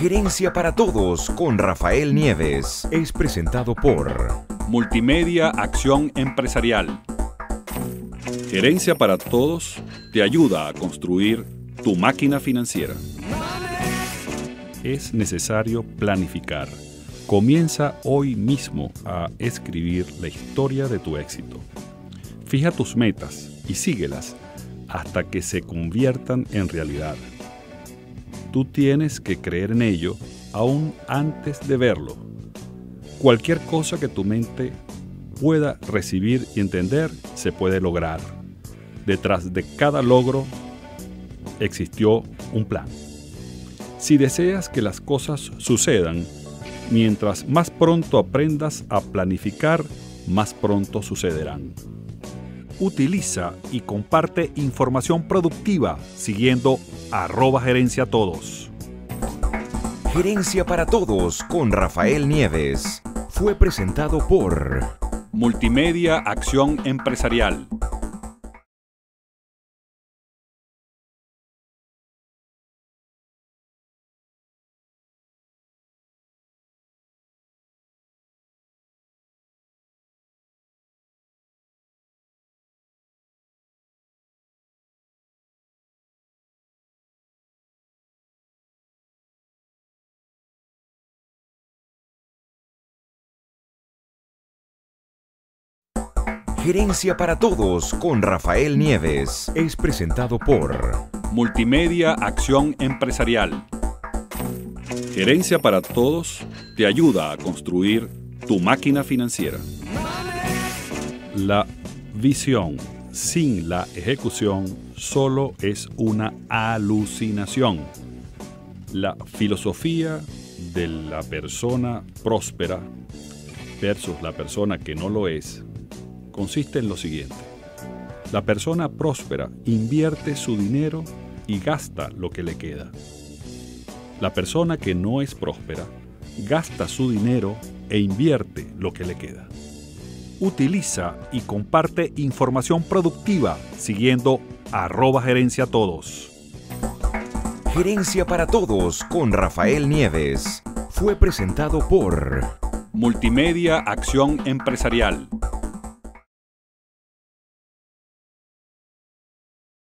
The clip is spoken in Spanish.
Gerencia para Todos con Rafael Nieves es presentado por Multimedia Acción Empresarial. Gerencia para Todos te ayuda a construir tu máquina financiera. Es necesario planificar. Comienza hoy mismo a escribir la historia de tu éxito. Fija tus metas y síguelas hasta que se conviertan en realidad. Tú tienes que creer en ello aún antes de verlo. Cualquier cosa que tu mente pueda recibir y entender se puede lograr. Detrás de cada logro existió un plan. Si deseas que las cosas sucedan, mientras más pronto aprendas a planificar, más pronto sucederán. Utiliza y comparte información productiva siguiendo arroba gerencia todos. Gerencia para Todos con Rafael Nieves fue presentado por Multimedia Acción Empresarial. Gerencia para Todos con Rafael Nieves es presentado por Multimedia Acción Empresarial. Gerencia para Todos te ayuda a construir tu máquina financiera. La visión sin la ejecución solo es una alucinación. La filosofía de la persona próspera versus la persona que no lo es consiste en lo siguiente. La persona próspera invierte su dinero y gasta lo que le queda. La persona que no es próspera gasta su dinero e invierte lo que le queda. Utiliza y comparte información productiva siguiendo arroba gerencia todos. Gerencia para Todos con Rafael Nieves fue presentado por Multimedia Acción Empresarial